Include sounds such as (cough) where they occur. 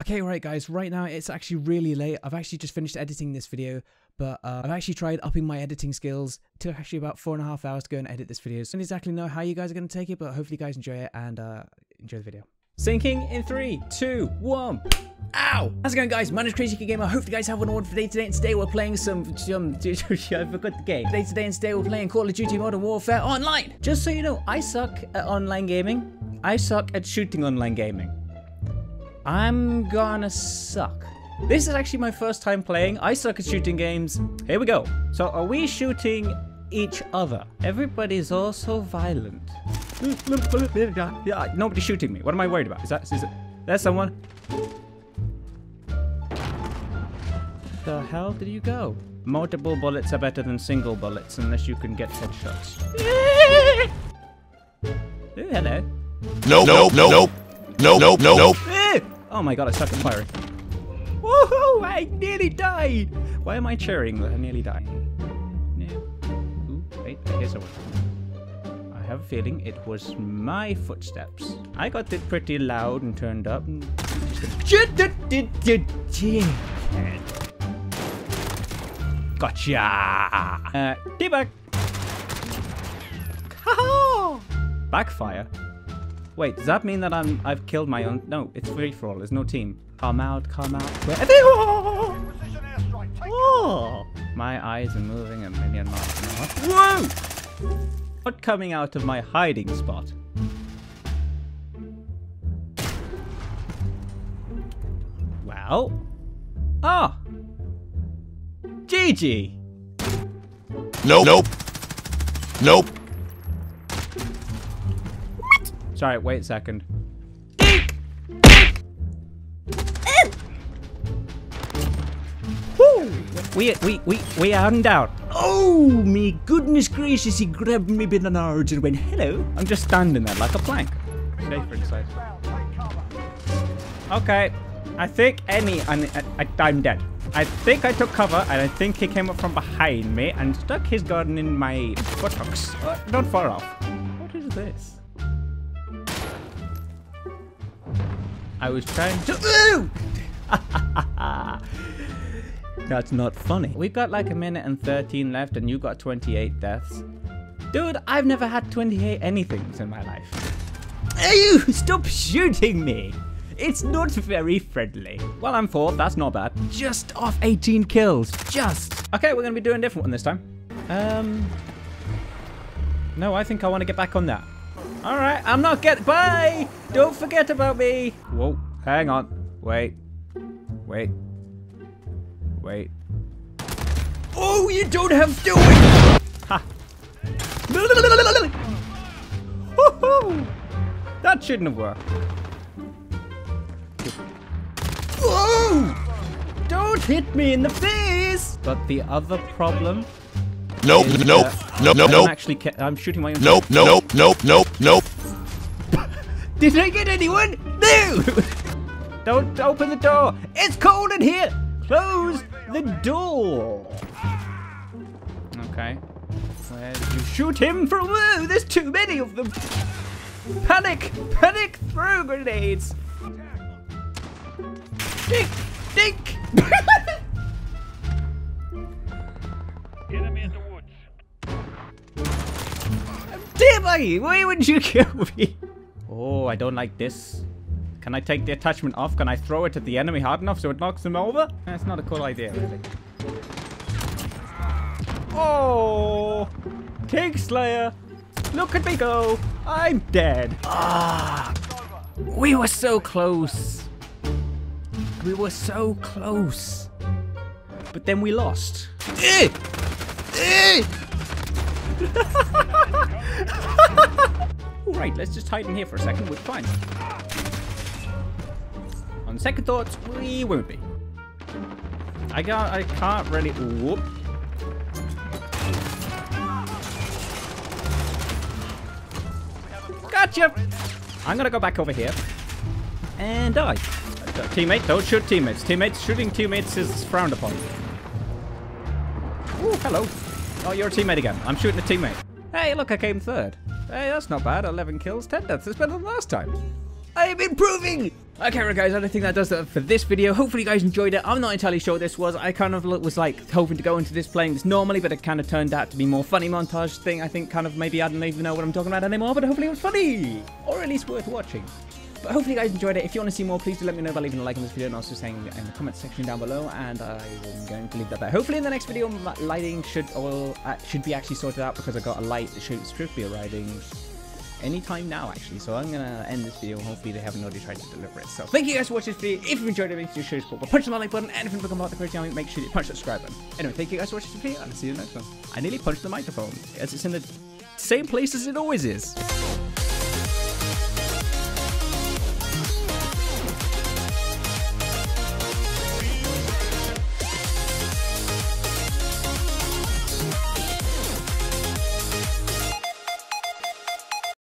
Okay, right guys, right now it's actually really late. I've actually just finished editing this video, but uh, I've actually tried upping my editing skills. It took actually about four and a half hours to go and edit this video. So I don't exactly know how you guys are going to take it, but hopefully you guys enjoy it and uh, enjoy the video. Syncing in three, two, one. Ow! How's it going, guys? My name is Crazy UK Gamer. hope you guys have one on for day today. And today we're playing some. Um, (laughs) I forgot the game. Today, today, and today we're playing Call of Duty Modern Warfare Online. Just so you know, I suck at online gaming. I suck at shooting online gaming. I'm gonna suck. This is actually my first time playing. I suck at shooting games. Here we go. So, are we shooting each other? Everybody's all so violent. Yeah, nobody's shooting me. What am I worried about? Is that is it? There's someone. The hell did you go? Multiple bullets are better than single bullets unless you can get headshots. (laughs) Ooh, hello. Nope, nope, nope, nope, nope, nope, nope. Oh my god, I suck at firing. Woohoo! I nearly died! Why am I cheering that I nearly died? No. Ooh, wait, I hear someone. I have a feeling it was my footsteps. I got it pretty loud and turned up and... Gotcha! Uh, debug! Backfire? Wait, does that mean that I'm I've killed my own? No, it's free for all. There's no team. Come out, come out. Where are they? (laughs) Oh! Oh! My eyes are moving a million miles an hour. Whoa! What coming out of my hiding spot. Well. Ah! GG! Nope, nope, nope. Sorry, wait a second. Woo! We we we we are out. Oh me goodness gracious! He grabbed me by the nards and went hello. I'm just standing there like a plank. Safer inside. Okay, I think any, and I, I, am dead. I think I took cover and I think he came up from behind me and stuck his gun in my buttocks. Uh, not far off. What is this? I was trying to. Ooh! (laughs) That's not funny. We've got like a minute and 13 left, and you got 28 deaths. Dude, I've never had 28 anythings in my life. Hey, you! Stop shooting me! It's not very friendly. Well, I'm fourth. That's not bad. Just off 18 kills. Just. Okay, we're going to be doing a different one this time. Um. No, I think I want to get back on that. All right, I'm not getting- Bye. Don't forget about me. Whoa, hang on. Wait, wait, wait. Oh, you don't have to. Ha. That shouldn't have worked. Whoa! Don't hit me in the face! But the other problem Nope, nope, that nope, nope, I'm nope. actually I'm shooting my own. Nope, nope, nope, nope, nope. (laughs) Did I get anyone? No! (laughs) Don't open the door. It's cold in here. Close the door. Okay. Where did you shoot him from? Oh, there's too many of them. Panic! Panic! Throw grenades. Dink! Dink! (laughs) Damn I! Why would you (laughs) kill me? Oh, I don't like this. Can I take the attachment off? Can I throw it at the enemy hard enough so it knocks them over? That's not a cool idea, really. Oh! Kingslayer! Look at me go! I'm dead! Ah! We were so close! We were so close! But then we lost. Eh! Eh! Alright, let's just hide in here for a second. We're fine. On second thoughts, we won't be. I got I can't really whoop. Gotcha! I'm gonna go back over here and die. Teammate, don't shoot teammates. Teammates shooting teammates is frowned upon. Ooh, hello. Oh, you're a teammate again. I'm shooting a teammate. Hey, look, I came third. Hey, that's not bad. 11 kills, 10 deaths. It's better than last time. I am improving! Okay, right, guys, I don't think that does it for this video. Hopefully, you guys enjoyed it. I'm not entirely sure what this was. I kind of was like hoping to go into this playing this normally, but it kind of turned out to be more funny montage thing. I think kind of maybe I don't even know what I'm talking about anymore, but hopefully it was funny or at least worth watching. But hopefully you guys enjoyed it. If you want to see more, please do let me know by leaving a like on this video and also saying in the comment section down below. And I'm going to leave that there. Hopefully in the next video, lighting should all uh, should be actually sorted out because I got a light that should, should be arriving anytime now actually. So I'm gonna end this video. Hopefully they haven't already tried to deliver it. So thank you guys for watching this video. If you enjoyed it, make sure you show support by punching the like button. And if you become part of the channel, make sure you punch the subscribe button. Anyway, thank you guys for watching this video, and I'll see you in the next one. I nearly punched the microphone as it's in the same place as it always is.